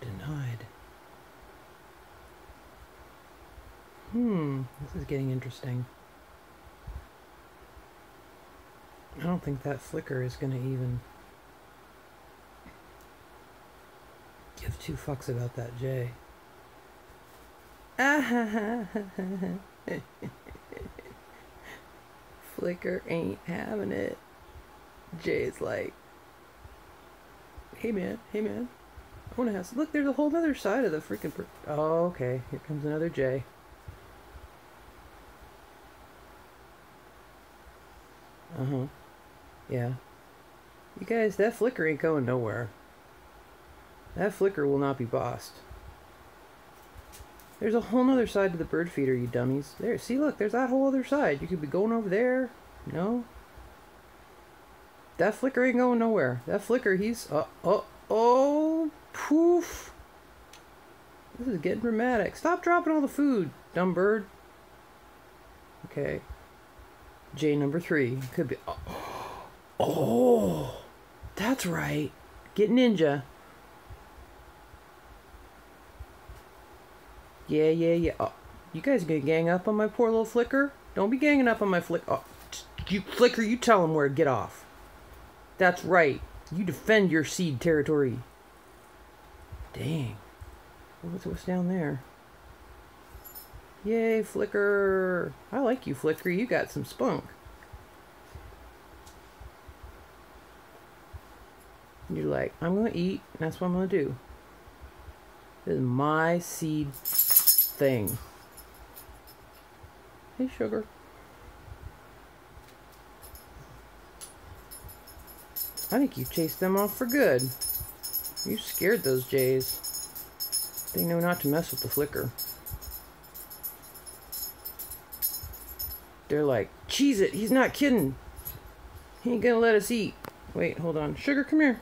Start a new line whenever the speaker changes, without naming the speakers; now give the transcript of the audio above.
Denied. Hmm, this is getting interesting. I don't think that flicker is going to even give two fucks about that jay. Flicker ain't having it. Jay's like, hey man, hey man, To have. Look, there's a whole other side of the freaking. Oh, okay. Here comes another Jay. Uh huh. Yeah. You guys, that flicker ain't going nowhere. That flicker will not be bossed. There's a whole other side to the bird feeder, you dummies. There, see, look, there's that whole other side. You could be going over there. No. That flicker ain't going nowhere. That flicker, he's. Uh, oh, oh, poof. This is getting dramatic. Stop dropping all the food, dumb bird. Okay. Jay number three. Could be. Oh, oh that's right. Get ninja. Yeah, yeah, yeah. Oh, you guys gonna gang up on my poor little flicker? Don't be ganging up on my flick. Oh, you flicker, you tell him where to get off. That's right. You defend your seed territory. Dang. What's, what's down there? Yay, Flicker. I like you, Flicker. You got some spunk. You're like, I'm going to eat, and that's what I'm going to do. This is my seed thing. Hey, sugar. I think you chased them off for good. You scared those jays. They know not to mess with the flicker. They're like, cheese it, he's not kidding. He ain't gonna let us eat. Wait, hold on. Sugar, come here.